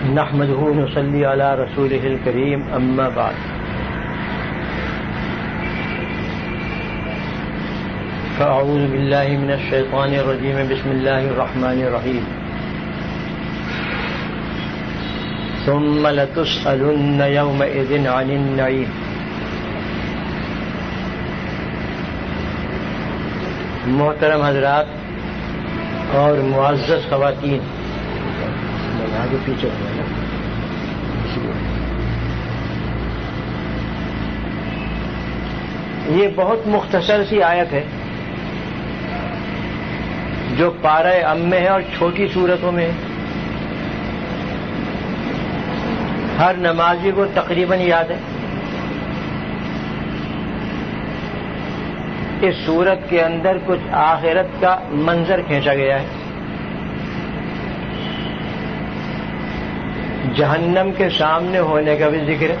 نحمده نصلي على رسوله الكريم، أما بعد. فأعوذ بالله من الشيطان الرجيم، بسم الله الرحمن الرحيم. ثم لتسألن يومئذ عن النعيم. محترم حضرات اور معزز خواتین آگے پیچھے یہ بہت مختصر سی آیت ہے، جو پارہ ام میں ہے اور چھوٹی صورتوں میں ہے۔ ہر نمازی کو تقریباً یاد ہے۔ اس صورت کے اندر کچھ آخرت کا منظر کھینچا گیا ہے۔ جہنم کے سامنے ہونے کا بھی ذکر ہے۔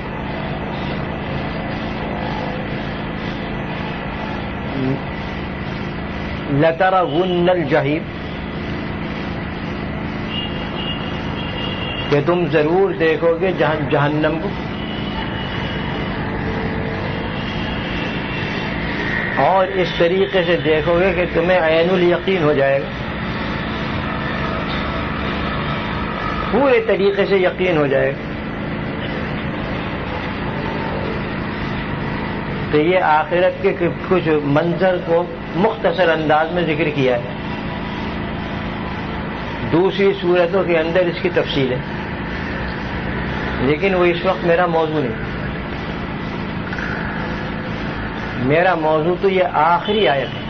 لترا ون الجہیم کہ تم ضرور دیکھو گے جہنم کو۔ اور اس طریقے سے دیکھو گے کہ تمہیں عین الیقین ہو جائے گا۔ پورے طریقے سے یقین ہو جائے۔ گا تو یہ آخرت کے کچھ منظر کو مختصر انداز میں ذکر کیا ہے۔ دوسری صورتوں کے اندر اس کی تفصیل ہے۔ لیکن وہ اس وقت میرا موضوع نہیں۔ میرا موضوع تو یہ آخری آیت ہے۔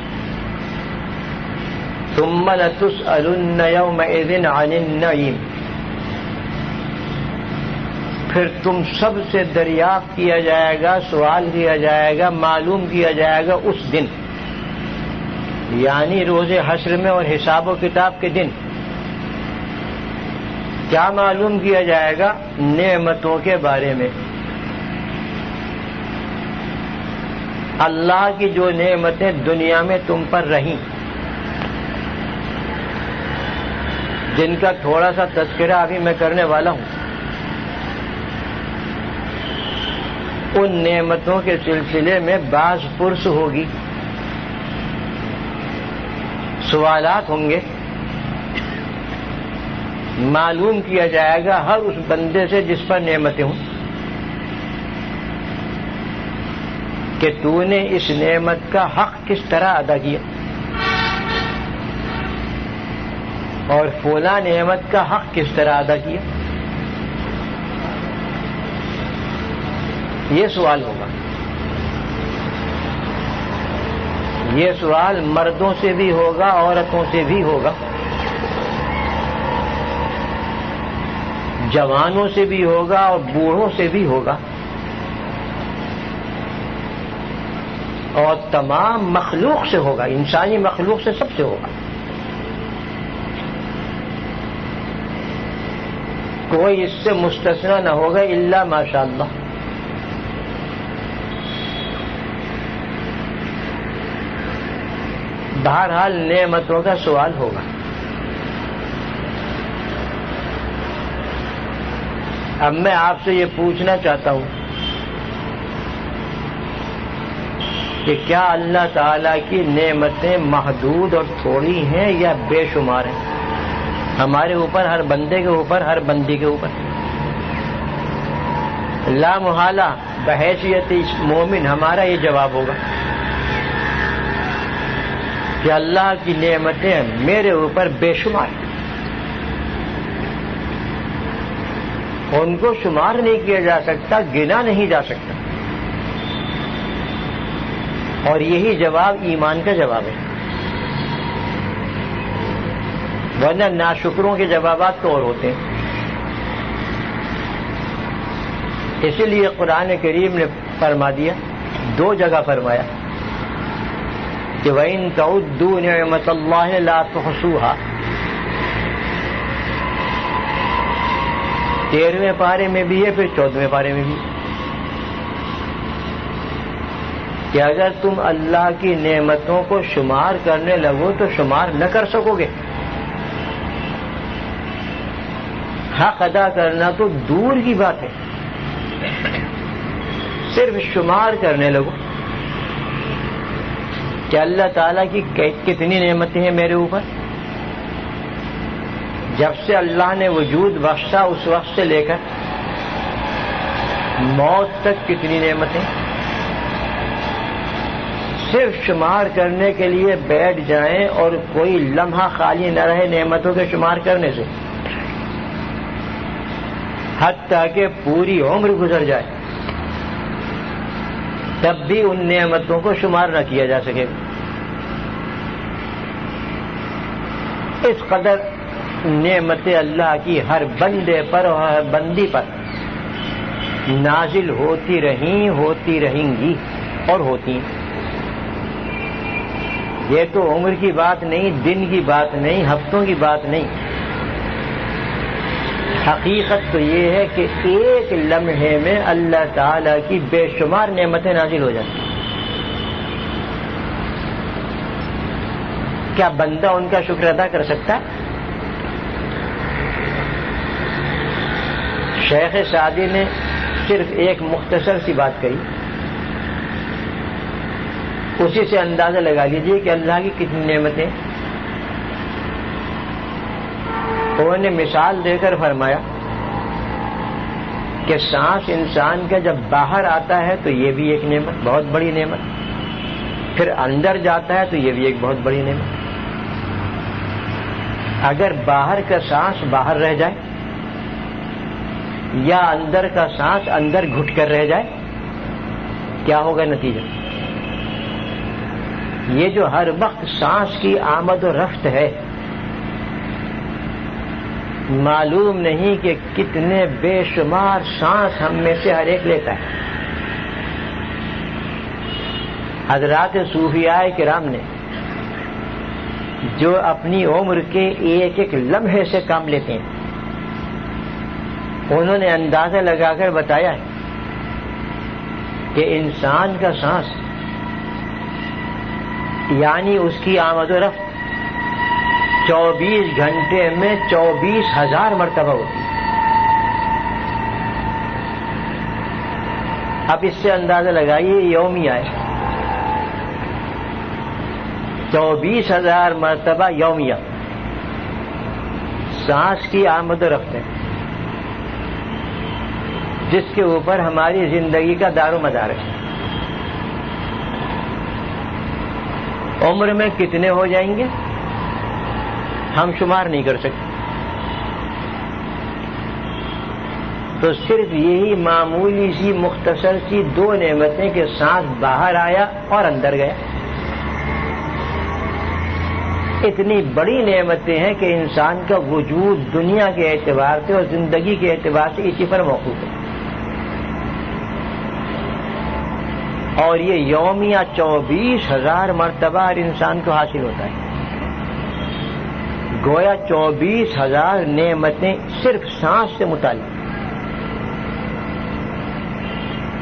ثم لتسألن يومئذ عن النعيم پھر تم سب سے دریافت کیا جائے گا، سوال کیا جائے گا، معلوم کیا جائے گا اس دن یعنی روز حشر میں اور حساب و کتاب کے دن۔ کیا معلوم کیا جائے گا نعمتوں کے بارے میں؟ اللہ کی جو نعمتیں دنیا میں تم پر رہیں، جن کا تھوڑا سا تذکرہ ابھی میں کرنے والا ہوں۔ ان نعمتوں کے سلسلے میں بعض پرس ہوگی۔ سوالات ہوں گے۔ معلوم کیا جائے گا ہر اس بندے سے جس پر نعمتیں ہوں۔ کہ تو نے اس نعمت کا حق کس طرح ادا کیا۔ اور فولا نعمت کا حق کس طرح ادا کیا۔ یہ سوال ہوگا۔ یہ سوال مردوں سے بھی ہوگا، عورتوں سے بھی ہوگا۔ جوانوں سے بھی ہوگا اور بوڑھوں سے بھی ہوگا۔ اور تمام مخلوق سے ہوگا، انسانی مخلوق سے سب سے ہوگا۔ کوئی اس سے مستثنا نہ ہوگا اللہ ماشاء اللہ بہرحال نعمتوں کا سوال ہوگا۔ اب میں آپ سے یہ پوچھنا چاہتا ہوں کہ کیا اللہ تعالی کی نعمتیں محدود اور تھوڑی ہیں یا بے شمار ہیں؟ ہمارے اوپر، ہر بندے کے اوپر، ہر بندی کے اوپر۔ لا محالہ، بحیثیت مومن، ہمارا یہ جواب ہوگا۔ کہ اللہ کی نعمتیں میرے اوپر بے شمار ان کو شمار نہیں کیا جا سکتا، گنا نہیں جا سکتا۔ اور یہی جواب ایمان کا جواب ہے۔ ورنہ ناشکروں کے جوابات تو اور ہوتے ہیں۔ اسی لیے قرآن کریم نے فرما دیا، دو جگہ فرمایا۔ کہ وَإِن تَعُدُّوا نِعْمَةَ اللَّهِ لَا تُحْصُوهَا۔ تیرہویں پارے میں بھی ہے، پھر چودہویں پارے میں بھی۔ کہ اگر تم اللہ کی نعمتوں کو شمار کرنے لگو تو شمار نہ کر سکو گے۔ حق ادا کرنا تو دور کی بات ہے۔ صرف شمار کرنے لگو۔ کہ اللہ تعالیٰ کی کتنی نعمتیں ہیں میرے اوپر؟ جب سے اللہ نے وجود بخشا اس وقت سے لے کر موت تک کتنی نعمتیں؟ صرف شمار کرنے کے لیے بیٹھ جائیں اور کوئی لمحہ خالی نہ رہے نعمتوں کے شمار کرنے سے، حتیٰ کہ پوری عمر گزر جائے۔ تب بھی ان نعمتوں کو شمار نہ کیا جا سکے۔ اس قدر نعمت اللہ کی ہر بندے پر اور ہر بندی پر نازل ہوتی رہیں ہوتی رہیں گی اور ہوتی یہ تو عمر کی بات نہیں، دن کی بات نہیں، ہفتوں کی بات نہیں۔ حقیقت تو یہ ہے کہ ایک لمحے میں اللہ تعالی کی بے شمار نعمتیں نازل ہو جاتی کیا بندہ ان کا شکر ادا کر سکتا ہے؟ شیخ سعدی نے صرف ایک مختصر سی بات کہی۔ اسی سے اندازہ لگا لیجیے کہ اللہ کی کتنی نعمتیں انہوں نے مثال دے کر فرمایا کہ سانس انسان کا جب باہر آتا ہے تو یہ بھی ایک نعمت، بہت بڑی نعمت۔ پھر اندر جاتا ہے تو یہ بھی ایک بہت بڑی نعمت۔ اگر باہر کا سانس باہر رہ جائے یا اندر کا سانس اندر گھٹ کر رہ جائے، کیا ہوگا نتیجہ؟ یہ جو ہر وقت سانس کی آمد و رفت ہے معلوم نہیں کہ کتنے بے شمار سانس ہم میں سے ہر ایک لیتا ہے۔ حضرات صوفیاء کرام نے جو اپنی عمر کے ایک ایک لمحے سے کام لیتے ہیں، انہوں نے اندازہ لگا کر بتایا ہے کہ انسان کا سانس یعنی اس کی آمد و رفت چوبیس گھنٹے میں چوبیس ہزار مرتبہ ہوتی اب اس سے اندازہ لگائیے یومی آئے۔ چوبیس ہزار مرتبہ یومیہ سانس کی آمد و رفت ہے۔ جس کے اوپر ہماری زندگی کا دار و مدار ہے۔ عمر میں کتنے ہو جائیں گے؟ ہم شمار نہیں کر سکتے۔ تو صرف یہی معمولی سی مختصر سی دو نعمتیں کے ساتھ باہر آیا اور اندر گیا۔ اتنی بڑی نعمتیں ہیں کہ انسان کا وجود دنیا کے اعتبار سے اور زندگی کے اعتبار سے اسی پر موقف ہے۔ اور یہ یومیہ چوبیس ہزار مرتبہ ہر انسان کو حاصل ہوتا ہے۔ گویا چوبیس ہزار نعمتیں صرف سانس سے متعلق۔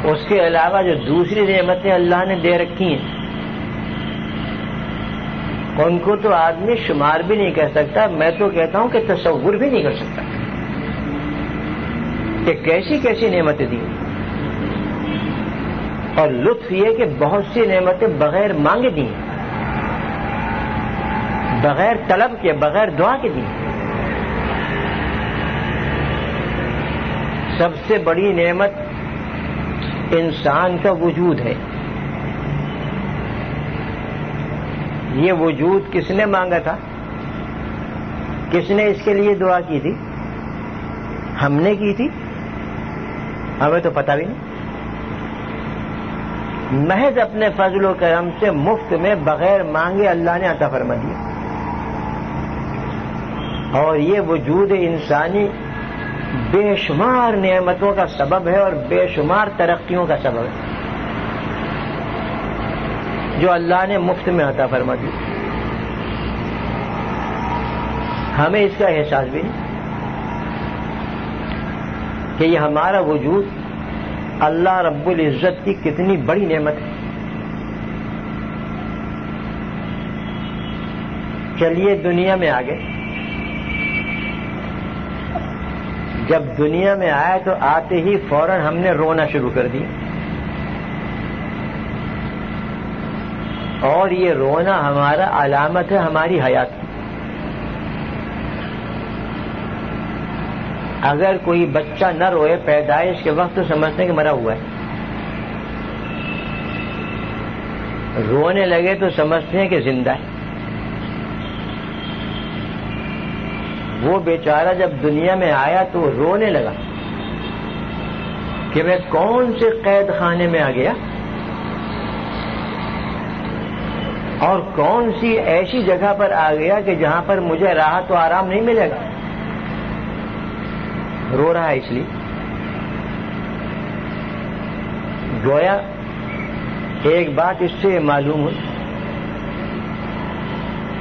اس کے علاوہ جو دوسری نعمتیں اللہ نے دے رکھی ہیں، ان کو تو آدمی شمار بھی نہیں کہہ سکتا، میں تو کہتا ہوں کہ تصور بھی نہیں کر سکتا۔ کہ کیسی کیسی نعمتیں دی۔ اور لطف یہ کہ بہت سی نعمتیں بغیر مانگے دی ہیں۔ بغیر طلب کے، بغیر دعا کے دی۔ سب سے بڑی نعمت انسان کا وجود ہے۔ یہ وجود کس نے مانگا تھا؟ کس نے اس کے لیے دعا کی تھی؟ ہم نے کی تھی؟ ہمیں تو پتہ بھی نہیں۔ محض اپنے فضل و کرم سے مفت میں بغیر مانگے اللہ نے عطا فرما دیا۔ اور یہ وجود انسانی بے شمار نعمتوں کا سبب ہے اور بے شمار ترقیوں کا سبب ہے۔ جو اللہ نے مفت میں عطا فرما دی ہمیں اس کا احساس بھی نہیں۔ کہ یہ ہمارا وجود اللہ رب العزت کی کتنی بڑی نعمت ہے۔ چلیے دنیا میں آگے۔ جب دنیا میں آئے تو آتے ہی فوراً ہم نے رونا شروع کر دی اور یہ رونا ہمارا علامت ہے، ہماری حیات۔ کی اگر کوئی بچہ نہ روئے، پیدائش کے وقت تو سمجھتے کہ مرا ہوا ہے۔ رونے لگے تو سمجھتے ہیں کہ زندہ ہے۔ وہ بیچارہ جب دنیا میں آیا تو رونے لگا کہ میں کون سے قید خانے میں آ گیا اور کون سی ایسی جگہ پر آ گیا کہ جہاں پر مجھے راحت و آرام نہیں ملے گا؟ رو رہا ہے اس لیے۔ گویا ایک بات اس سے معلوم ہوئی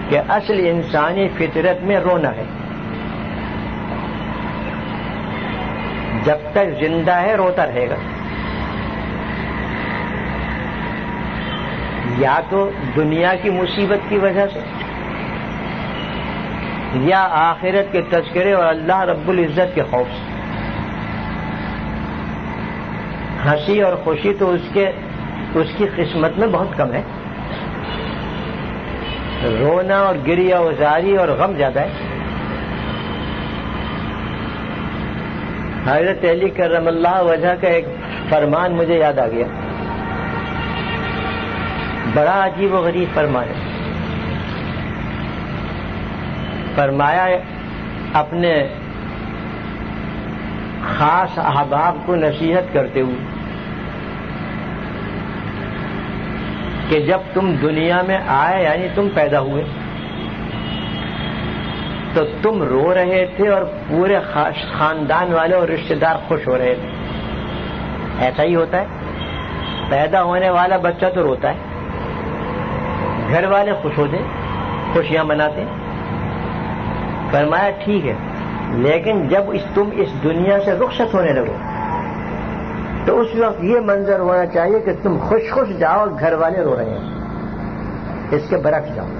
کہ اصل انسانی فطرت میں رونا ہے۔ جب تک زندہ ہے، روتا رہے گا۔ یا تو دنیا کی مصیبت کی وجہ سے، یا آخرت کے تذکرے اور اللہ رب العزت کے خوف سے۔ ہنسی اور خوشی تو اس کے، اس کی قسمت میں بہت کم ہے۔ رونا اور گریا ازاری اور غم زیادہ ہے۔ حضرت علی کرم اللہ وجہ کا ایک فرمان مجھے یاد آ گیا۔ بڑا عجیب و غریب فرمان ہے۔ فرمایا اپنے خاص احباب کو نصیحت کرتے ہوئے کہ جب تم دنیا میں آئے یعنی تم پیدا ہوئے تو تم رو رہے تھے اور پورے خاندان والے اور رشتے دار خوش ہو رہے تھے۔ ایسا ہی ہوتا ہے۔ پیدا ہونے والا بچہ تو روتا ہے۔ گھر والے خوش ہوتے خوشیاں مناتے فرمایا، ٹھیک ہے۔ لیکن جب اس تم اس دنیا سے رخصت ہونے لگو، تو اس وقت یہ منظر ہونا چاہیے کہ تم خوش خوش جاؤ گھر والے رو رہے ہیں اس کے برعکس جاؤ۔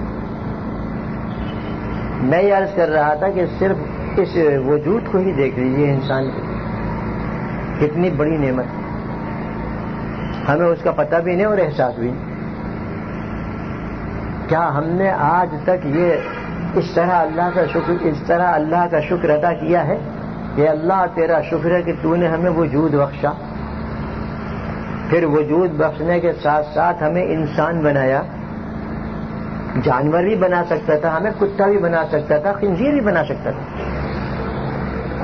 میں یہ عرض کر رہا تھا کہ صرف اس وجود کو ہی دیکھ لیجیے انسان کی۔ کتنی بڑی نعمت۔ ہمیں اس کا پتہ بھی نہیں اور احساس بھی نہیں۔ کیا ہم نے آج تک یہ اس طرح اللہ کا شکر، اس طرح اللہ کا شکر ادا کیا ہے کہ اللہ تیرا شکر ہے کہ تو نے ہمیں وجود بخشا۔ پھر وجود بخشنے کے ساتھ ساتھ ہمیں انسان بنایا۔ جانور بھی بنا سکتا تھا، ہمیں کتا بھی بنا سکتا تھا، خنزیر بھی بنا سکتا تھا۔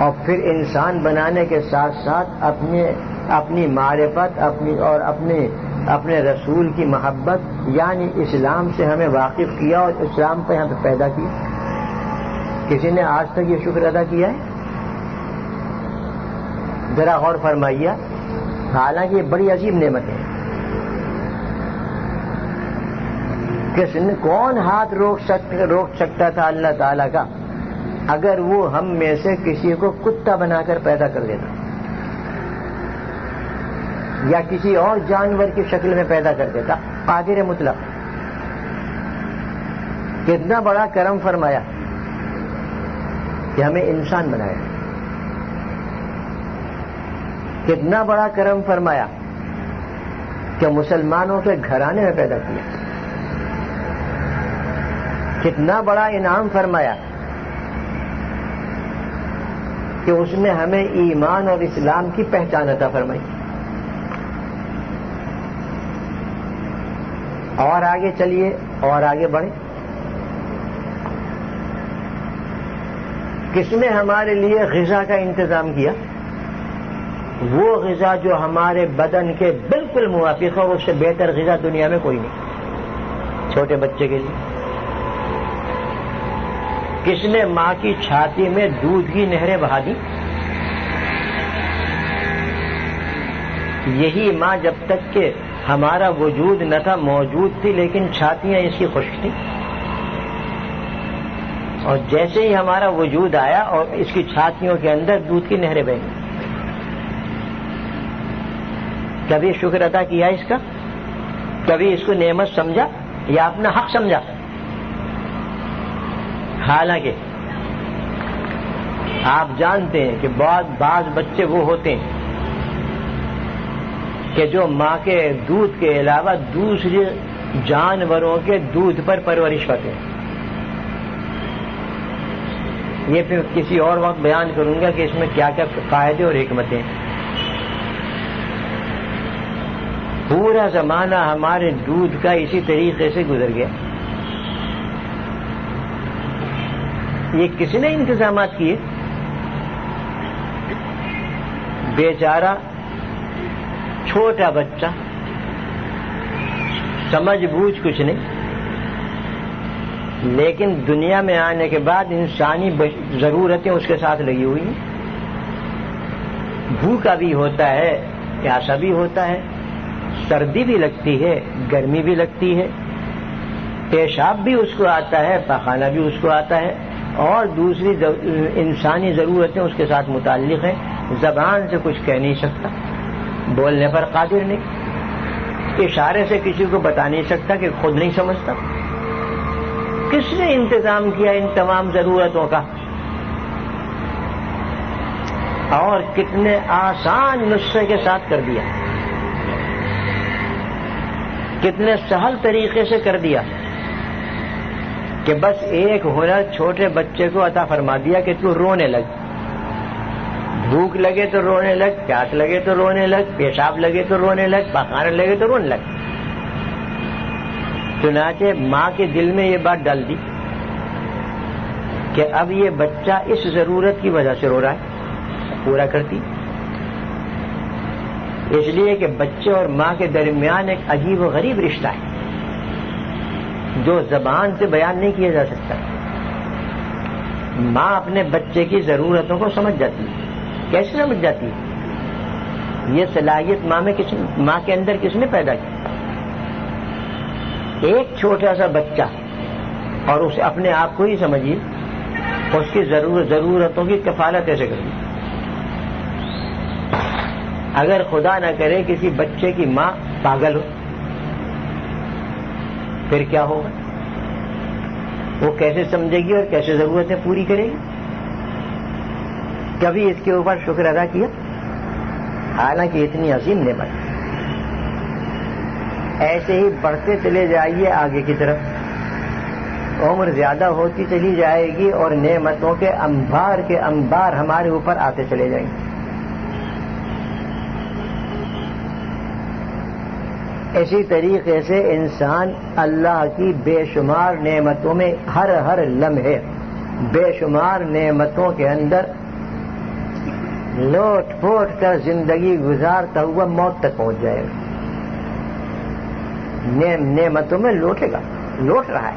اور پھر انسان بنانے کے ساتھ ساتھ اپنے، اپنی معرفت، اپنی اور اپنے اپنے رسول کی محبت یعنی اسلام سے ہمیں واقف کیا اور اسلام پہ یہاں پہ پیدا کیا کسی نے آج تک یہ شکر ادا کیا ہے؟ ذرا غور فرمائیے۔ حالانکہ یہ بڑی عجیب نعمت ہے۔ کس نے کون ہاتھ روک روک سکتا تھا اللہ تعالی کا؟ اگر وہ ہم میں سے کسی کو کتا بنا کر پیدا کر دیتا، یا کسی اور جانور کی شکل میں پیدا کر دیتا، قادر مطلق، کتنا بڑا کرم فرمایا کہ ہمیں انسان بنایا۔ کتنا بڑا کرم فرمایا کہ مسلمانوں کے گھرانے میں پیدا کیا۔ کتنا بڑا انعام فرمایا کہ اس نے ہمیں ایمان اور اسلام کی پہچان عطا فرمائی۔ اور آگے چلیے، اور آگے بڑھے کس نے ہمارے لیے غذا کا انتظام کیا؟ وہ غذا جو ہمارے بدن کے بالکل موافق ہو، اس سے بہتر غذا دنیا میں کوئی نہیں۔ چھوٹے بچے کے لیے۔ کس نے ماں کی چھاتی میں دودھ کی نہریں بہا دی یہی ماں جب تک کہ ہمارا وجود نہ تھا موجود تھی، لیکن چھاتیاں اس کی خشک تھی اور جیسے ہی ہمارا وجود آیا اور اس کی چھاتیوں کے اندر دودھ کی نہریں بہیں کبھی شکر ادا کیا اس کا؟ کبھی اس کو نعمت سمجھا یا اپنا حق سمجھا؟ حالانکہ آپ جانتے ہیں کہ بعض بعض بچے وہ ہوتے ہیں کہ جو ماں کے دودھ کے علاوہ دوسرے جانوروں کے دودھ پر پرورش ہوتے ہیں۔ یہ پھر کسی اور وقت بیان کروں گا کہ اس میں کیا کیا فائدے اور حکمتیں پورا زمانہ ہمارے دودھ کا اسی طریقے سے گزر گیا۔ یہ کسی نے انتظامات کیے؟ بیچارہ، چھوٹا بچہ، سمجھ بوجھ کچھ نہیں۔ لیکن دنیا میں آنے کے بعد انسانی ضرورتیں اس کے ساتھ لگی ہوئی ہیں۔ بھوکا بھی ہوتا ہے، پیاسا بھی ہوتا ہے، سردی بھی لگتی ہے، گرمی بھی لگتی ہے۔ پیشاب بھی اس کو آتا ہے، پخانہ بھی اس کو آتا ہے۔ اور دوسری انسانی ضرورتیں اس کے ساتھ متعلق ہیں۔ زبان سے کچھ کہہ نہیں سکتا۔ بولنے پر قادر نہیں۔ اشارے سے کسی کو بتا نہیں سکتا کہ خود نہیں سمجھتا۔ کس نے انتظام کیا ان تمام ضرورتوں کا؟ اور کتنے آسان نسخے کے ساتھ کر دیا۔ کتنے سہل طریقے سے کر دیا۔ کہ بس ایک ہنر چھوٹے بچے کو عطا فرما دیا کہ تو رونے لگ۔ بھوک لگے تو رونے لگ، پیاس لگے تو رونے لگ، پیشاب لگے تو رونے لگ پکانے لگے تو رونے لگ۔ چنانچہ ماں کے دل میں یہ بات ڈال دی کہ اب یہ بچہ اس ضرورت کی وجہ سے رو رہا ہے، پورا کرتی اس لیے کہ بچے اور ماں کے درمیان ایک عجیب و غریب رشتہ ہے۔ جو زبان سے بیان نہیں کیا جا سکتا۔ ماں اپنے بچے کی ضرورتوں کو سمجھ جاتی ہے۔ کیسے سمجھ جاتی ہے؟ یہ صلاحیت ماں میں کس ماں کے اندر کس نے پیدا کی؟ ایک چھوٹا سا بچہ اور اسے اپنے آپ کو ہی سمجھیے، اس کی ضرورتوں کی کفالت ایسے کریے اگر خدا نہ کرے کسی بچے کی ماں پاگل ہو پھر کیا ہوگا؟ وہ کیسے سمجھے گی اور کیسے ضرورتیں پوری کرے گی؟ کبھی اس کے اوپر شکر ادا کیا؟ حالانکہ اتنی عظیم نعمت۔ ایسے ہی بڑھتے چلے جائیے آگے کی طرف۔ عمر زیادہ ہوتی چلی جائے گی اور نعمتوں کے انبار کے انبار ہمارے اوپر آتے چلے جائیں گے۔ اسی طریقے سے انسان اللہ کی بے شمار نعمتوں میں ہر ہر لمحے بے شمار نعمتوں کے اندر لوٹ پوٹ کر زندگی گزارتا ہوا موت تک پہنچ جائے گا۔ نعمتوں میں لوٹے گا، لوٹ رہا ہے۔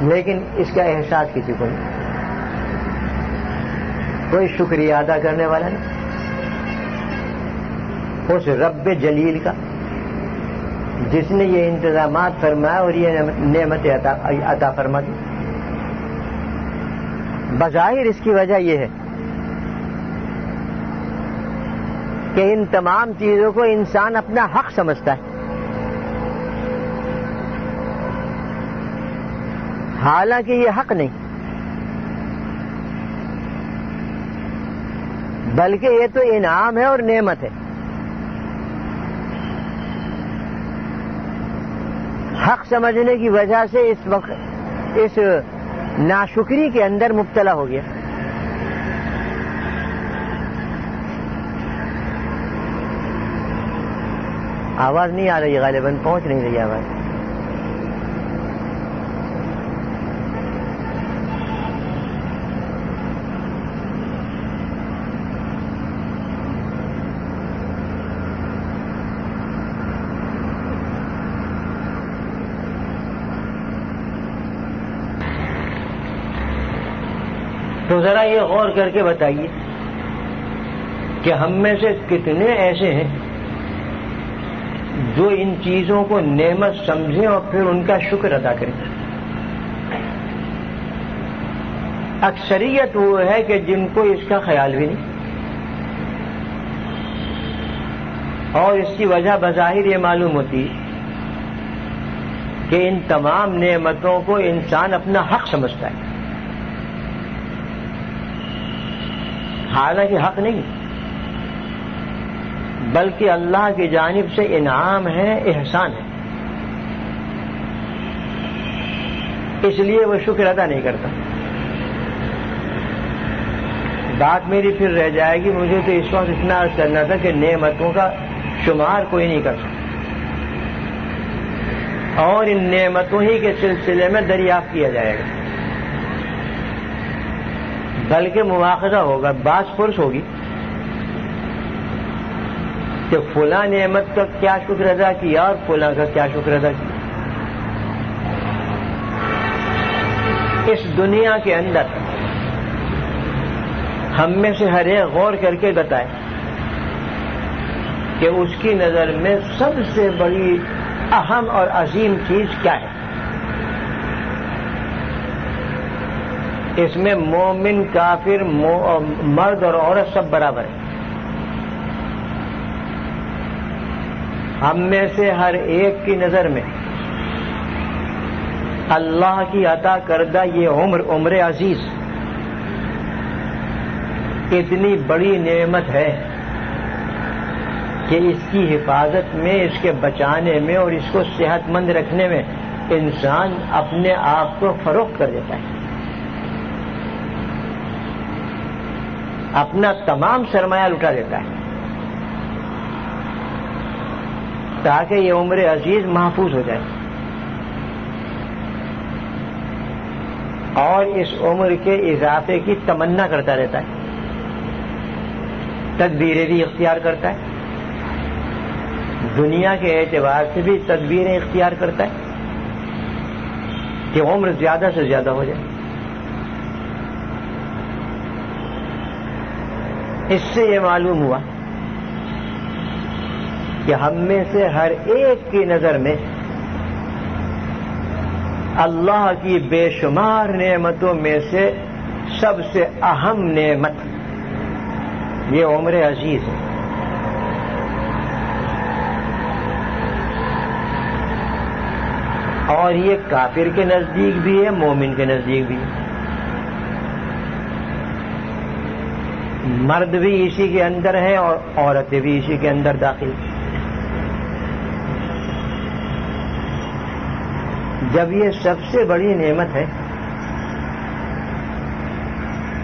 لیکن اس کا احساس کسی کو نہیں۔ کوئی شکریہ ادا کرنے والا نہیں۔ اس رب جلیل کا۔ جس نے یہ انتظامات فرمایا اور یہ نعمت عطا فرما دی بظاہر اس کی وجہ یہ ہے کہ ان تمام چیزوں کو انسان اپنا حق سمجھتا ہے۔ حالانکہ یہ حق نہیں۔ بلکہ یہ تو انعام ہے اور نعمت ہے۔ حق سمجھنے کی وجہ سے اس وقت اس ناشکری کے اندر مبتلا ہو گیا۔ آواز نہیں آ رہی، غالباً پہنچ نہیں رہی آواز تو ذرا یہ غور کر کے بتائیے کہ ہم میں سے کتنے ایسے ہیں جو ان چیزوں کو نعمت سمجھیں اور پھر ان کا شکر ادا کریں؟ اکثریت وہ ہے کہ جن کو اس کا خیال بھی نہیں۔ اور اس کی وجہ بظاہر یہ معلوم ہوتی کہ ان تمام نعمتوں کو انسان اپنا حق سمجھتا ہے۔ حالانکہ حق نہیں بلکہ اللہ کی جانب سے انعام ہے، احسان ہے۔ اس لیے وہ شکر ادا نہیں کرتا۔ بات میری پھر رہ جائے گی، مجھے تو اس وقت اتنا عرض کرنا تھا کہ نعمتوں کا شمار کوئی نہیں کر سکتا۔ اور ان نعمتوں ہی کے سلسلے میں دریافت کیا جائے گا۔ بلکہ مواخذہ ہوگا باس پرس ہوگی کہ فلاں نعمت کا کیا شکر ادا کیا اور فلاں کا کیا شکر ادا کیا۔ اس دنیا کے اندر ہم میں سے ہر ایک غور کر کے بتائے کہ اس کی نظر میں سب سے بڑی اہم اور عظیم چیز کیا ہے۔ اس میں مومن، کافر مرد اور عورت سب برابر ہیں۔ ہم میں سے ہر ایک کی نظر میں اللہ کی عطا کردہ یہ عمر عمر عزیز اتنی بڑی نعمت ہے کہ اس کی حفاظت میں، اس کے بچانے میں اور اس کو صحت مند رکھنے میں انسان اپنے آپ کو فروخت کر دیتا ہے۔ اپنا تمام سرمایہ لٹا دیتا ہے۔ تاکہ یہ عمر عزیز محفوظ ہو جائے۔ اور اس عمر کے اضافے کی تمنا کرتا رہتا ہے۔ تدبیریں بھی اختیار کرتا ہے۔ دنیا کے اعتبار سے بھی تدبیریں اختیار کرتا ہے کہ عمر زیادہ سے زیادہ ہو جائے۔ اس سے یہ معلوم ہوا کہ ہم میں سے ہر ایک کی نظر میں اللہ کی بے شمار نعمتوں میں سے سب سے اہم نعمت یہ عمر عزیز ہے۔ اور یہ کافر کے نزدیک بھی ہے، مومن کے نزدیک بھی ہے۔ مرد بھی اسی کے اندر ہے اور عورتیں بھی اسی کے اندر داخل جب یہ سب سے بڑی نعمت ہے،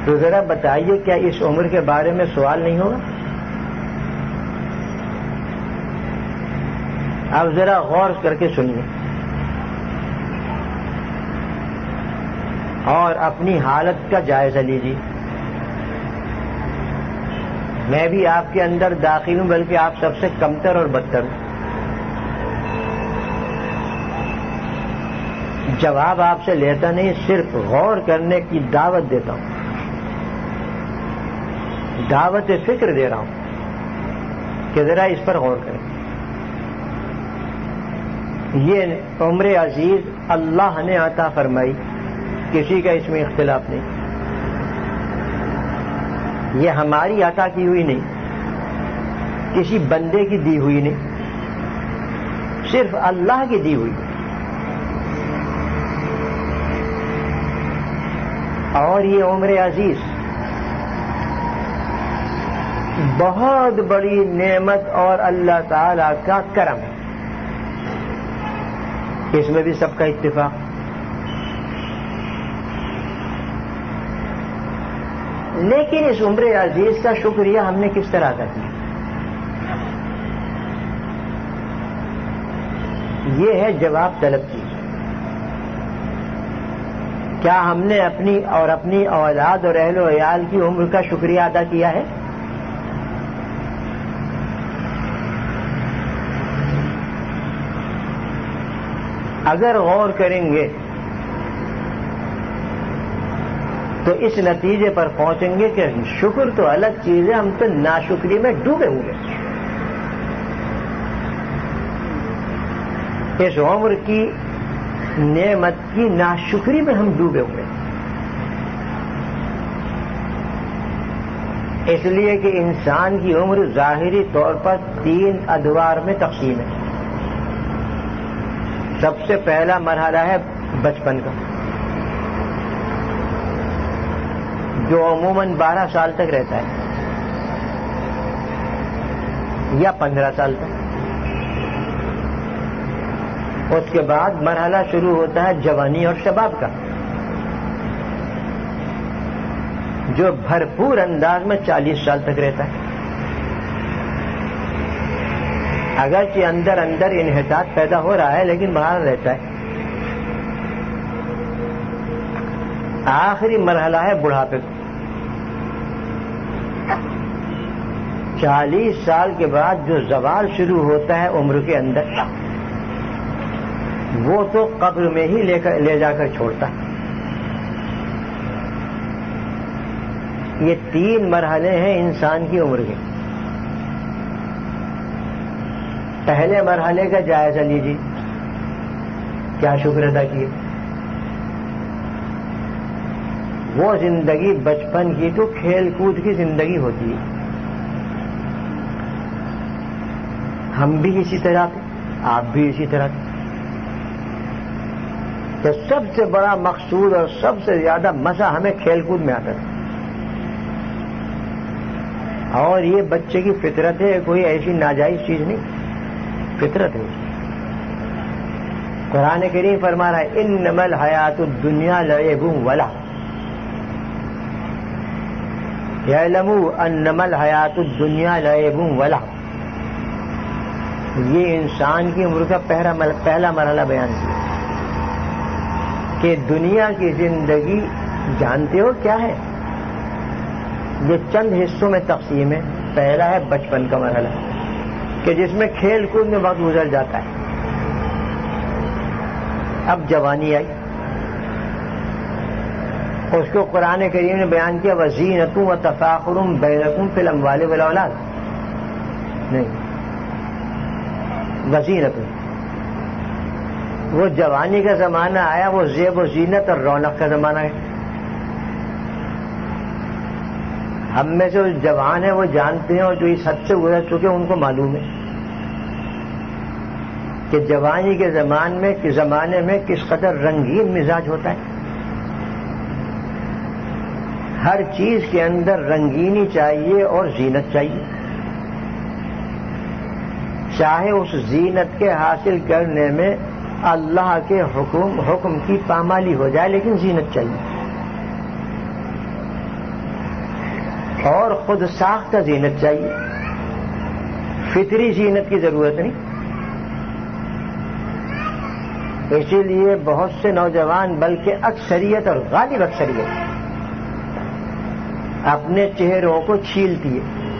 تو ذرا بتائیے کیا اس عمر کے بارے میں سوال نہیں ہوگا؟ آپ ذرا غور کر کے سنیے۔ اور اپنی حالت کا جائزہ لیجیے۔ میں بھی آپ کے اندر داخل ہوں، بلکہ آپ سب سے کمتر اور بدتر ہوں۔ جواب آپ سے لیتا نہیں، صرف غور کرنے کی دعوت دیتا ہوں۔ دعوت فکر دے رہا ہوں کہ ذرا اس پر غور کریں۔ یہ عمر عزیز اللہ نے عطا فرمائی، کسی کا اس میں اختلاف نہیں۔ یہ ہماری عطا کی ہوئی نہیں۔ کسی بندے کی دی ہوئی نہیں۔ صرف اللہ کی دی ہوئی۔ اور یہ عمر عزیز، بہت بڑی نعمت اور اللہ تعالی کا کرم۔ ہے اس میں بھی سب کا اتفاق۔ لیکن اس عمر عزیز کا شکریہ ہم نے کس طرح کا کیا؟ یہ ہے جواب طلب کی۔ کیا ہم نے اپنی اور اپنی اولاد اور اہل و عیال کی عمر کا شکریہ ادا کیا ہے؟ اگر غور کریں گے تو اس نتیجے پر پہنچیں گے کہ شکر تو الگ چیز ہے، ہم تو ناشکری میں ڈوبے ہوئے اس عمر کی نعمت کی ناشکری میں ہم ڈوبے ہوئے اس لیے کہ انسان کی عمر ظاہری طور پر تین ادوار میں تقسیم ہے۔ سب سے پہلا مرحلہ ہے بچپن کا۔ جو عموماً بارہ سال تک رہتا ہے یا پندرہ سال تک۔ اس کے بعد مرحلہ شروع ہوتا ہے جوانی اور شباب کا، جو بھرپور انداز میں چالیس سال تک رہتا ہے۔ اگرچہ اندر اندر انحطاط پیدا ہو رہا ہے، لیکن باہر رہتا ہے۔ آخری مرحلہ ہے بڑھاپے کا چالیس سال کے بعد جو زوال شروع ہوتا ہے عمر کے اندر، وہ تو قبر میں ہی لے کر لے جا کر چھوڑتا۔ ہے یہ تین مرحلے ہیں انسان کی عمر کے۔ پہلے مرحلے کا جائزہ لیجیے۔ کیا شکر ادا کیے؟ وہ زندگی بچپن کی تو کھیل کود کی زندگی ہوتی ہے۔ ہم بھی اسی طرح تھے، آپ بھی اسی طرح تھے۔ تو سب سے بڑا مقصود اور سب سے زیادہ مزہ ہمیں کھیل کود میں آتا تھا۔ اور یہ بچے کی فطرت ہے، کوئی ایسی ناجائز چیز نہیں۔ فطرت ہے۔ قرآن کریم فرما رہا ہے ان نمل حیات دنیا لڑے گوں ولا لمو ان نمل حیات دنیا لڑے ولا یہ انسان کی عمر کا پہلا مرحلہ بیان کیا۔ کہ دنیا کی زندگی جانتے ہو کیا ہے؟ یہ چند حصوں میں تقسیم ہے۔ پہلا ہے بچپن کا مرحلہ، کہ جس میں کھیل کود میں وقت گزر جاتا ہے۔ اب جوانی آئی۔ اس کو قرآن کریم نے بیان کیا وزینتوں و تفاخرم بینکم فلم والے والا نہیں۔ وزینت وہ جوانی کا زمانہ آیا، وہ زیب و زینت اور رونق کا زمانہ ہے۔ ہم میں سے جو جوان ہیں، وہ جانتے ہیں اور جو اس حد سے گزر چکے ان کو معلوم ہے کہ جوانی کے زمان میں کس زمانے میں کس قدر رنگین مزاج ہوتا ہے۔ ہر چیز کے اندر رنگینی چاہیے اور زینت چاہیے۔ چاہے اس زینت کے حاصل کرنے میں اللہ کے حکم حکم کی پامالی ہو جائے، لیکن زینت چاہیے۔ اور خود ساخت زینت چاہیے۔ فطری زینت کی ضرورت نہیں۔ اسی لیے بہت سے نوجوان، بلکہ اکثریت اور غالب اکثریت اپنے چہروں کو چھیلتی ہے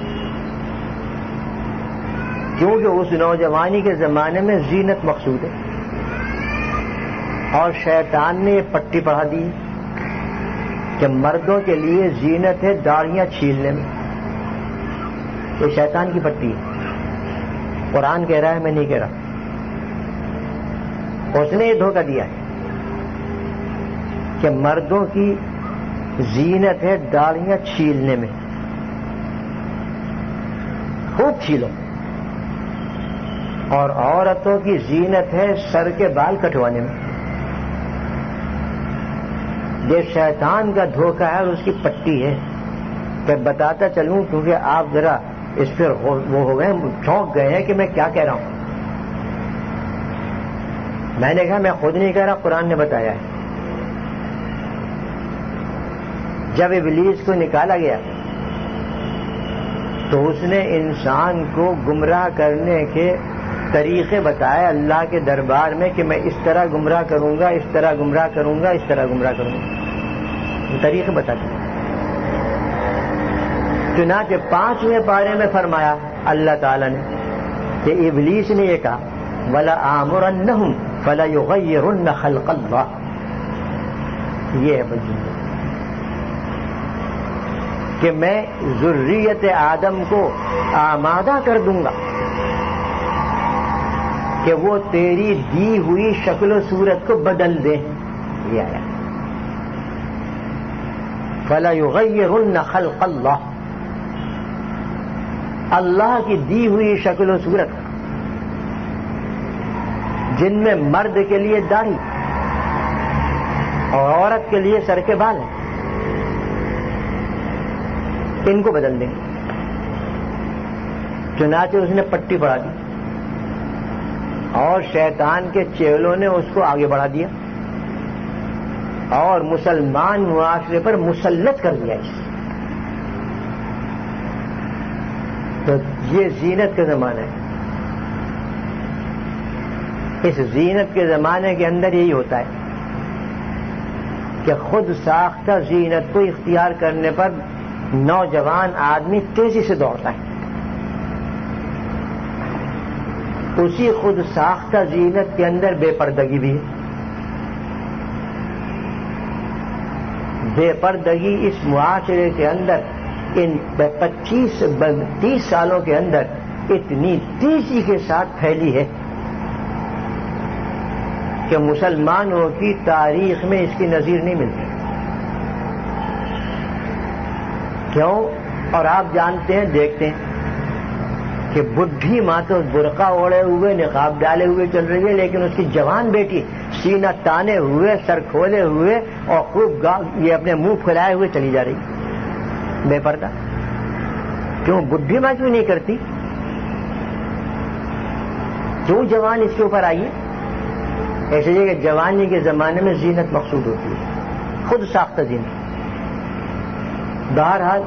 کیونکہ اس نوجوانی کے زمانے میں زینت مقصود ہے۔ اور شیطان نے یہ پٹی پڑھا دی کہ مردوں کے لیے زینت ہے داڑیاں چھیلنے میں۔ یہ شیطان کی پٹی ہے۔ قرآن کہہ رہا ہے، میں نہیں کہہ رہا۔ اس نے یہ دھوکہ دیا ہے کہ مردوں کی زینت ہے داڑیاں چھیلنے میں۔ خوب چھیلو۔ اور عورتوں کی زینت ہے سر کے بال کٹوانے میں۔ یہ شیطان کا دھوکہ ہے اور اس کی پٹی ہے۔ کہ بتاتا چلوں کیونکہ آپ ذرا اس پہ وہ ہو گئے چونک گئے ہیں کہ میں کیا کہہ رہا ہوں۔ میں نے کہا میں خود نہیں کہہ رہا، قرآن نے بتایا ہے۔ جب ابلیس کو نکالا گیا تو اس نے انسان کو گمراہ کرنے کے طریقے بتائے اللہ کے دربار میں کہ میں اس طرح گمراہ کروں گا، اس طرح گمراہ کروں گا، اس طرح گمراہ کروں گا۔ وہ طریقے بتاتے چنانچہ پانچویں پارے میں فرمایا اللہ تعالی نے کہ ابلیس نے یہ کہا، ولا آمر ہوں فلا یغیرن خلق اللہ یہ ہے بجے کہ میں ضروریت آدم کو آمادہ کر دوں گا کہ وہ تیری دی ہوئی شکل و صورت کو بدل دے۔ یہ آیا۔ فلا یغیرن خلق اللہ اللہ کی دی ہوئی شکل و صورت۔ جن میں مرد کے لیے داڑھی اور عورت کے لیے سر کے بال ہیں۔ ان کو بدل دیں چنانچہ اس نے پٹی پڑا دی۔ اور شیطان کے چیلوں نے اس کو آگے بڑھا دیا۔ اور مسلمان معاشرے پر مسلط کر دیا اس تو یہ زینت کا زمانہ ہے اس زینت کے زمانے کے اندر یہی ہوتا ہے کہ خود ساختہ زینت کو اختیار کرنے پر نوجوان آدمی تیزی سے دوڑتا ہے۔ اسی خود ساختہ زینت کے اندر بے پردگی بھی ہے۔ بے پردگی اس معاشرے کے اندر، ان پچیس تیس سالوں کے اندر اتنی تیزی کے ساتھ پھیلی ہے کہ مسلمانوں کی تاریخ میں اس کی نظیر نہیں ملتی۔ کیوں؟ اور آپ جانتے ہیں، دیکھتے ہیں کہ بدھی ماں تو برقع اوڑے ہوئے، نقاب ڈالے ہوئے چل رہی ہے، لیکن اس کی جوان بیٹی سینہ تانے ہوئے، سر کھولے ہوئے اور خوب گا، یہ اپنے منہ پھیلائے ہوئے چلی جا رہی۔ بے پردہ۔ کیوں؟ بدھی ماں کیوں نہیں کرتی؟ کیوں جوان اس کے اوپر آئیے ایسے یہ کہ جوانی کے زمانے میں زینت مقصود ہوتی ہے۔ خود ساختہ زینت۔ بہرحال،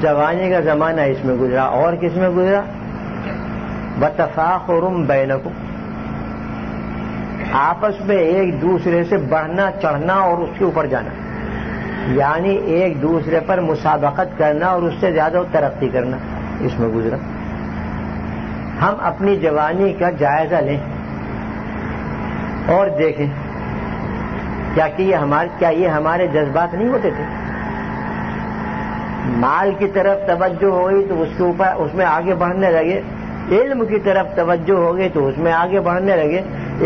جوانی کا زمانہ اس میں گزرا، اور کس میں گزرا؟ بتفاق اور بینکم آپس میں ایک دوسرے سے بڑھنا، چڑھنا اور اس کے اوپر جانا۔ یعنی ایک دوسرے پر مسابقت کرنا اور اس سے زیادہ ترقی کرنا اس میں گزرا۔ ہم اپنی جوانی کا جائزہ لیں اور دیکھیں، کیا کہ یہ ہمارے کیا یہ ہمارے جذبات نہیں ہوتے تھے؟ مال کی طرف توجہ ہوئی تو اس کے اوپر اس میں آگے بڑھنے لگے۔ علم کی طرف توجہ ہو گئی تو اس میں آگے بڑھنے لگے۔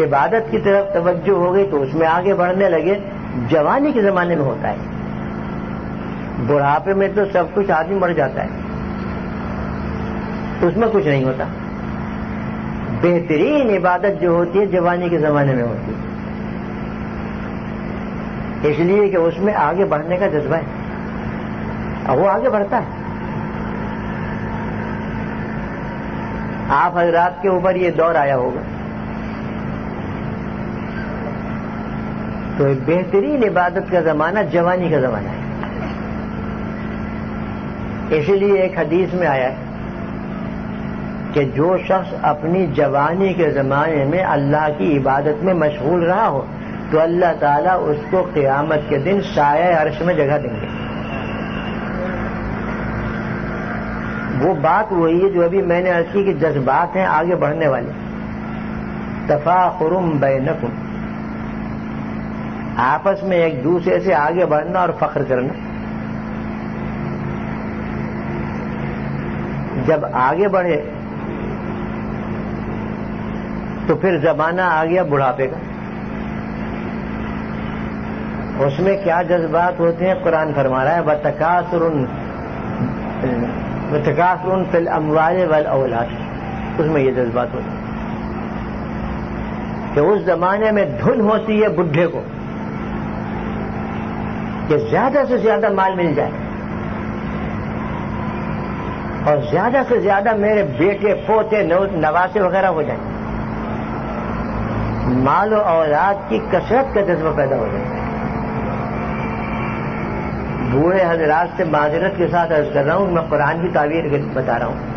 عبادت کی طرف توجہ ہو گئی تو اس میں آگے بڑھنے لگے۔ جوانی کے زمانے میں ہوتا ہے۔ بڑھاپے میں تو سب کچھ آدمی مر جاتا ہے۔ اس میں کچھ نہیں ہوتا۔ بہترین عبادت جو ہوتی ہے جوانی کے زمانے میں ہوتی ہے۔ اس لیے کہ اس میں آگے بڑھنے کا جذبہ ہے۔ اور وہ آگے بڑھتا ہے۔ آپ حضرات کے اوپر یہ دور آیا ہوگا۔ تو ایک بہترین عبادت کا زمانہ جوانی کا زمانہ ہے۔ اسی لیے ایک حدیث میں آیا ہے کہ جو شخص اپنی جوانی کے زمانے میں اللہ کی عبادت میں مشغول رہا ہو، تو اللہ تعالیٰ اس کو قیامت کے دن سایہ عرش میں جگہ دیں گے۔ وہ بات وہی ہے جو ابھی میں نے عرض کی کہ جذبات ہیں آگے بڑھنے والے۔ تفاخرم بینکم۔ آپس میں ایک دوسرے سے آگے بڑھنا اور فخر کرنا۔ جب آگے بڑھے تو پھر زمانہ آ گیا بڑھاپے کا۔ اس میں کیا جذبات ہوتے ہیں؟ قرآن فرما رہا ہے بتکاسر بتکاسر فل اموال وال اولاد اس میں یہ جذبات ہوتے ہیں. کہ اس زمانے میں دھن ہوتی ہے بڈھے کو. کہ زیادہ سے زیادہ مال مل جائے. اور زیادہ سے زیادہ میرے بیٹے، پوتے نواسے وغیرہ ہو جائیں. مال و اولاد کی کثرت کا جذبہ پیدا ہو جائے. بوڑھے حضرات سے معذرت کے ساتھ عرض کر رہا ہوں، میں قرآن کی تعبیر بتا رہا ہوں۔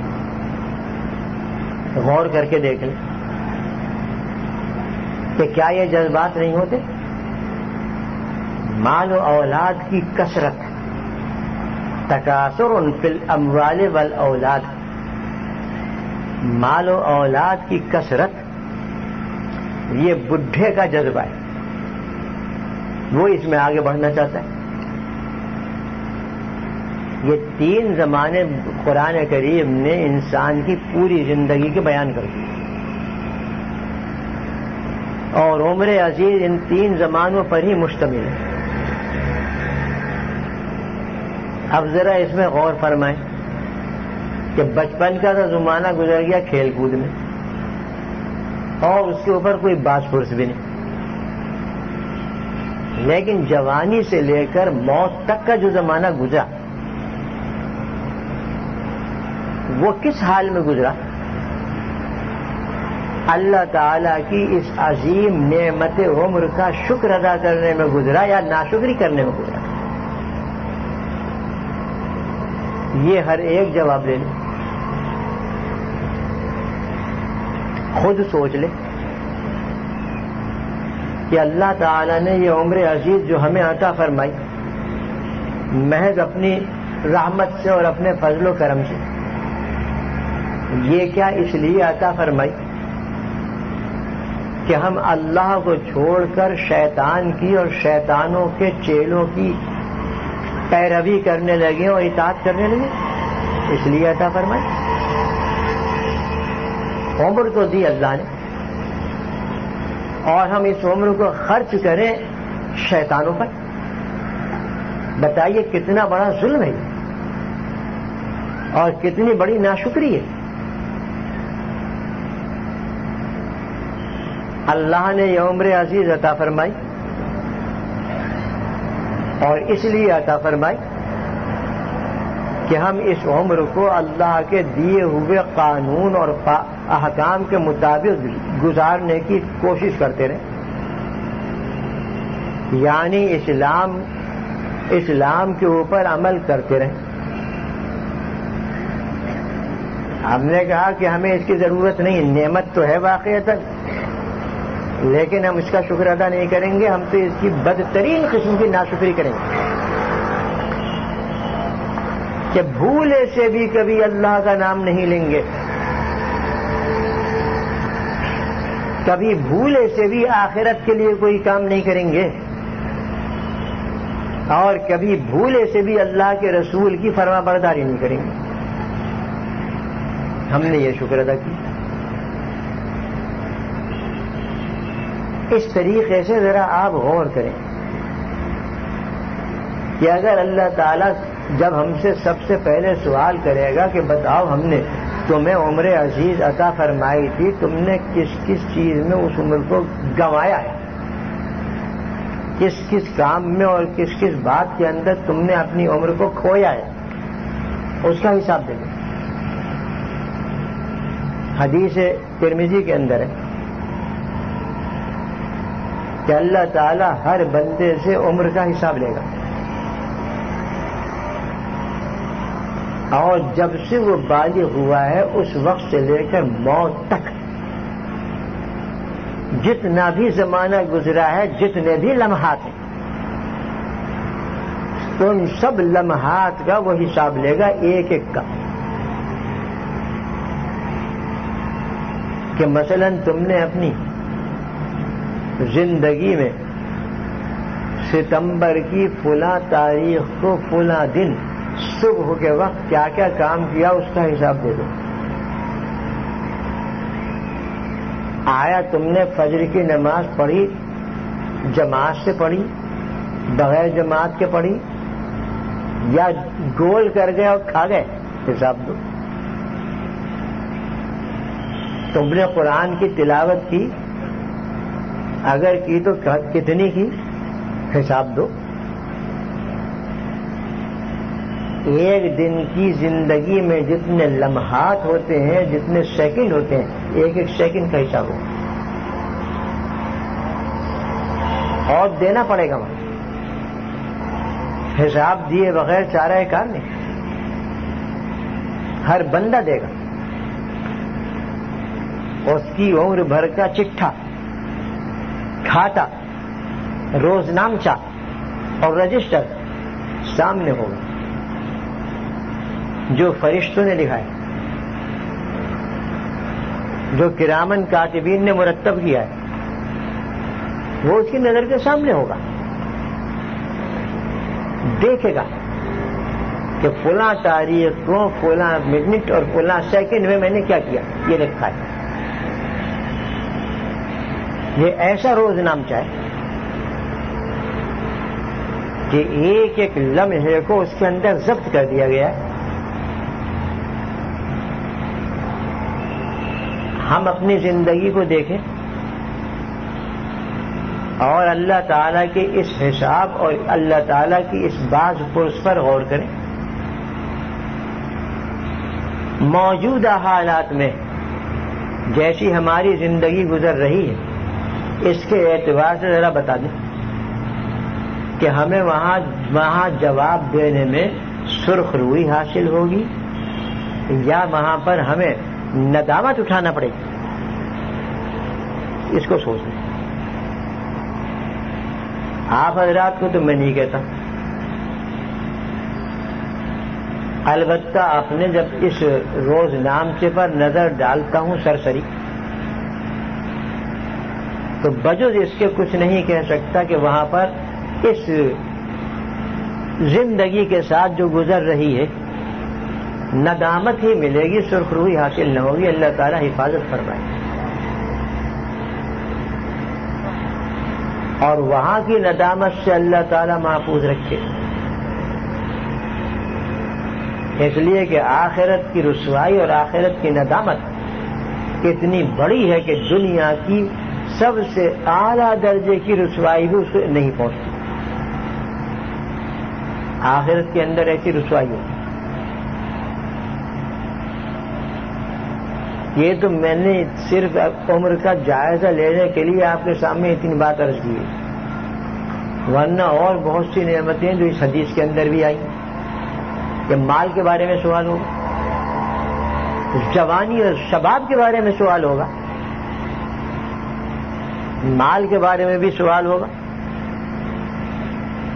غور کر کے دیکھ لیں کہ کیا یہ جذبات نہیں ہوتے؟ مال و اولاد کی کثرت تقاصر ان فل اموال ول اولاد مال و اولاد کی کثرت یہ بڈھے کا جذبہ ہے۔ وہ اس میں آگے بڑھنا چاہتا ہے۔ یہ تین زمانے قرآن کریم نے انسان کی پوری زندگی کے بیان کر دی۔ اور عمر عزیز ان تین زمانوں پر ہی مشتمل ہے۔ اب ذرا اس میں غور فرمائیں کہ بچپن کا تو زمانہ گزر گیا کھیل کود میں، اور اس کے اوپر کوئی باس پرس بھی نہیں۔ لیکن جوانی سے لے کر موت تک کا جو زمانہ گزرا وہ کس حال میں گزرا؟ اللہ تعالی کی اس عظیم نعمت عمر کا شکر ادا کرنے میں گزرا یا ناشکری کرنے میں گزرا؟ یہ ہر ایک جواب لے لے۔ خود سوچ لے کہ اللہ تعالی نے یہ عمر عزیز جو ہمیں عطا فرمائی، محض اپنی رحمت سے اور اپنے فضل و کرم سے۔ یہ کیا اس لیے عطا فرمائی کہ ہم اللہ کو چھوڑ کر شیطان کی اور شیطانوں کے چیلوں کی پیروی کرنے لگے اور اطاعت کرنے لگے؟ اس لیے عطا فرمائی۔ عمر تو دی اللہ نے۔ اور ہم اس عمر کو خرچ کریں شیطانوں پر۔ بتائیے کتنا بڑا ظلم ہے اور کتنی بڑی ناشکری ہے۔ اللہ نے یہ عمر عزیز عطا فرمائی اور اس لیے عطا فرمائی کہ ہم اس عمر کو اللہ کے دیے ہوئے قانون اور احکام کے مطابق گزارنے کی کوشش کرتے رہے۔ یعنی اسلام اسلام کے اوپر عمل کرتے رہے۔ ہم نے کہا کہ ہمیں اس کی ضرورت نہیں، نعمت تو ہے واقع لیکن ہم اس کا شکر ادا نہیں کریں گے، ہم تو اس کی بدترین قسم کی ناشکری کریں گے۔ کہ بھولے سے بھی کبھی اللہ کا نام نہیں لیں گے۔ کبھی بھولے سے بھی آخرت کے لیے کوئی کام نہیں کریں گے۔ اور کبھی بھولے سے بھی اللہ کے رسول کی فرما برداری نہیں کریں گے۔ ہم نے یہ شکر ادا کیا اس طریقے سے ذرا آپ غور کریں کہ اگر اللہ تعالیٰ جب ہم سے سب سے پہلے سوال کرے گا کہ بتاؤ ہم نے تمہیں عمر عزیز عطا فرمائی تھی، تم نے کس کس چیز میں اس عمر کو گنوایا ہے؟ کس کس کام میں اور کس کس بات کے اندر تم نے اپنی عمر کو کھویا ہے؟ اس کا حساب دے دیں حدیث ترمیزی کے اندر ہے۔ کہ اللہ تعالیٰ ہر بندے سے عمر کا حساب لے گا۔ اور جب سے وہ بالغ ہوا ہے، اس وقت سے لے کر موت تک، جتنا بھی زمانہ گزرا ہے، جتنے بھی لمحات ہیں، ان سب لمحات کا وہ حساب لے گا ایک ایک کا۔ کہ مثلا تم نے اپنی زندگی میں ستمبر کی فلاں تاریخ کو فلاں دن صبح کے وقت کیا کیا کام کیا اس کا حساب دے دو۔ آیا تم نے فجر کی نماز پڑھی، جماعت سے پڑھی، بغیر جماعت کے پڑھی، یا گول کر گئے اور کھا گئے؟ حساب دو۔ تم نے قرآن کی تلاوت کی اگر کی تو کتنی کی؟ حساب دو۔ ایک دن کی زندگی میں جتنے لمحات ہوتے ہیں، جتنے سیکنڈ ہوتے ہیں، ایک ایک سیکنڈ کا حساب ہو۔ اور دینا پڑے گا وہاں۔ حساب دیے بغیر چارہ کار نہیں۔ ہر بندہ دے گا۔ اس کی عمر بھر کا چٹھا۔ کھاتا، روز نامچا اور رجسٹر سامنے ہوگا جو فرشتوں نے لکھا ہے، جو کرامن کاتبین نے مرتب کیا ہے، وہ اس کی نظر کے سامنے ہوگا۔ دیکھے گا کہ فلاں تاریخ کو فلاں منٹ اور فلاں سیکنڈ میں میں نے کیا کیا؟ یہ لکھا ہے۔ یہ ایسا روز نام چاہے کہ ایک ایک لمحے کو اس کے اندر ضبط کر دیا گیا۔ ہے ہم اپنی زندگی کو دیکھیں۔ اور اللہ تعالیٰ کے اس حساب اور اللہ تعالیٰ کی اس بعض پرس پر غور کریں۔ موجودہ حالات میں جیسی ہماری زندگی گزر رہی ہے اس کے اعتبار سے ذرا بتا دیں کہ ہمیں وہاں وہاں جواب دینے میں سرخ روئی حاصل ہوگی یا وہاں پر ہمیں ندامت اٹھانا پڑے گی؟ اس کو سوچ لیں۔ آپ حضرات کو تو میں نہیں کہتا۔ البتہ اپنے جب اس روز نامچے پر نظر ڈالتا ہوں سرسری تو بجز اس کے کچھ نہیں کہہ سکتا کہ وہاں پر اس زندگی کے ساتھ جو گزر رہی ہے، ندامت ہی ملے گی سرخروئی حاصل نہ ہوگی، اللہ تعالیٰ حفاظت فرمائے۔ اور وہاں کی ندامت سے اللہ تعالیٰ محفوظ رکھے۔ اس لیے کہ آخرت کی رسوائی اور آخرت کی ندامت اتنی بڑی ہے کہ دنیا کی سب سے اعلی درجے کی رسوائی بھی اس کو نہیں پہنچتی۔ آخرت کے اندر ایسی رسوائی ہوتی۔ یہ تو میں نے صرف عمر کا جائزہ لینے کے لیے آپ کے سامنے اتنی بات عرض کی۔ ورنہ اور بہت سی نعمتیں جو اس حدیث کے اندر بھی آئی کہ مال کے بارے میں سوال ہوگا جوانی اور شباب کے بارے میں سوال ہوگا۔ مال کے بارے میں بھی سوال ہوگا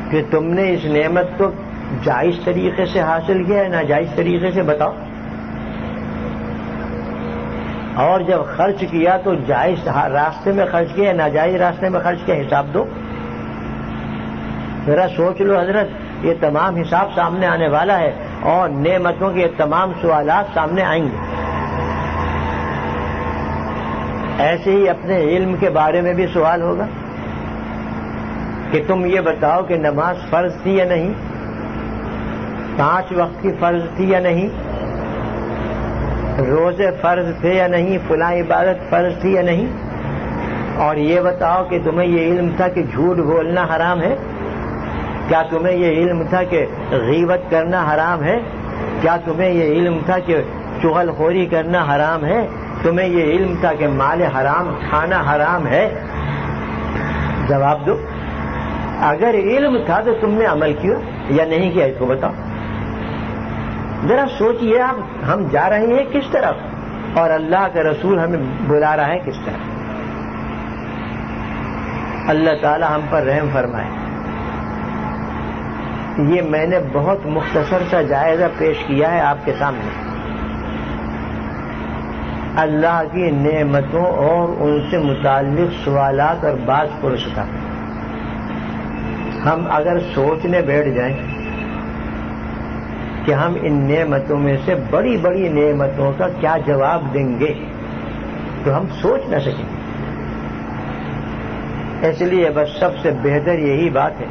کہ تم نے اس نعمت کو جائز طریقے سے حاصل کیا ہے، ناجائز طریقے سے بتاؤ۔ اور جب خرچ کیا تو جائز راستے میں خرچ کیا ناجائز راستے میں خرچ کیا حساب دو۔ ذرا سوچ لو حضرت، یہ تمام حساب سامنے آنے والا ہے اور نعمتوں کے تمام سوالات سامنے آئیں گے۔ ایسے ہی اپنے علم کے بارے میں بھی سوال ہوگا کہ تم یہ بتاؤ کہ نماز فرض تھی یا نہیں؟ پانچ وقت کی فرض تھی یا نہیں؟ روزے فرض تھے یا نہیں؟ فلاں عبادت فرض تھی یا نہیں؟ اور یہ بتاؤ کہ تمہیں یہ علم تھا کہ جھوٹ بولنا حرام ہے؟ کیا تمہیں یہ علم تھا کہ غیبت کرنا حرام ہے؟ کیا تمہیں یہ علم تھا کہ چغل خوری کرنا حرام ہے؟ تمہیں یہ علم تھا کہ مال حرام، کھانا حرام ہے؟ جواب دو۔ اگر علم تھا تو تم نے عمل کیا یا نہیں کیا اس کو بتاؤ۔ ذرا سوچئے آپ، ہم جا رہے ہیں کس طرف؟ اور اللہ کا رسول ہمیں بلا رہا ہے کس طرف؟ اللہ تعالی ہم پر رحم فرمائے۔ یہ میں نے بہت مختصر سا جائزہ پیش کیا ہے آپ کے سامنے۔ اللہ کی نعمتوں اور ان سے متعلق سوالات اور بعض پرستا ہم اگر سوچنے بیٹھ جائیں کہ ہم ان نعمتوں میں سے بڑی بڑی نعمتوں کا کیا جواب دیں گے، تو ہم سوچ نہ سکیں۔ اس لیے بس سب سے بہتر یہی بات ہے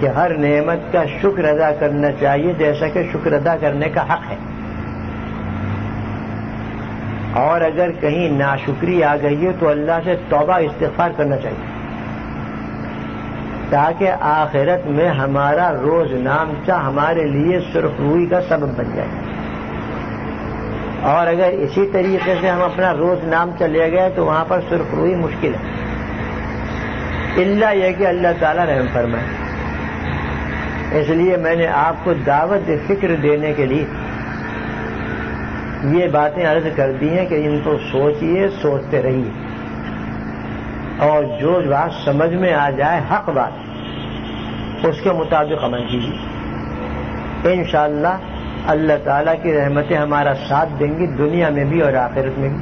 کہ ہر نعمت کا شکر ادا کرنا چاہیے، جیسا کہ شکر ادا کرنے کا حق ہے۔ اور اگر کہیں ناشکری آ گئی ہے تو اللہ سے توبہ استغفار کرنا چاہیے۔ تاکہ آخرت میں ہمارا روز نامچہ ہمارے لیے سرخ روئی کا سبب بن جائے۔ اور اگر اسی طریقے سے ہم اپنا روز نام چلے گئے تو وہاں پر سرخ روئی مشکل ہے۔ اللہ یہ کہ اللہ تعالیٰ رحم فرمائے۔ اس لیے میں نے آپ کو دعوت فکر دینے کے لیے یہ باتیں عرض کر دی ہیں کہ ان کو سوچئے، سوچتے رہیے۔ اور جو بات سمجھ میں آ جائے، حق بات۔ اس کے مطابق عمل کیجیے۔ ان شاء اللہ اللہ تعالیٰ کی رحمتیں ہمارا ساتھ دیں گی، دنیا میں بھی اور آخرت میں بھی۔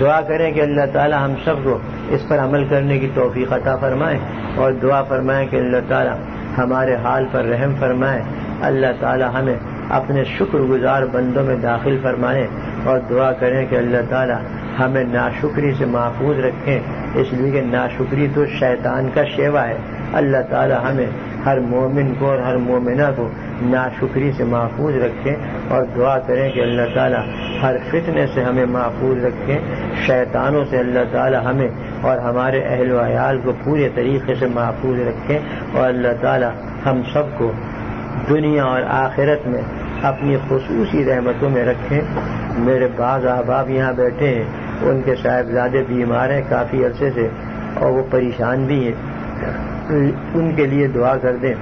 دعا کریں کہ اللہ تعالیٰ ہم سب کو اس پر عمل کرنے کی توفیق عطا فرمائیں اور دعا فرمائیں کہ اللہ تعالیٰ ہمارے حال پر رحم فرمائیں اللہ تعالیٰ ہمیں اپنے شکر گزار بندوں میں داخل فرمائیں اور دعا کریں کہ اللہ تعالیٰ ہمیں ناشکری سے محفوظ رکھیں۔ اس لیے کہ ناشکری تو شیطان کا شیوا ہے۔ اللہ تعالی ہمیں ہر مومن کو اور ہر مومنہ کو ناشکری سے محفوظ رکھیں اور دعا کریں کہ اللہ تعالی ہر فتنے سے ہمیں محفوظ رکھیں۔ شیطانوں سے اللہ تعالی ہمیں اور ہمارے اہل و عیال کو پورے طریقے سے محفوظ رکھیں اور اللہ تعالی ہم سب کو دنیا اور آخرت میں اپنی خصوصی رحمتوں میں رکھیں۔ میرے بعض احباب یہاں بیٹھے ہیں، ان کے صاحبزادے بیمار ہیں کافی عرصے سے اور وہ پریشان بھی ہیں۔ ان کے لیے دعا کر دیں۔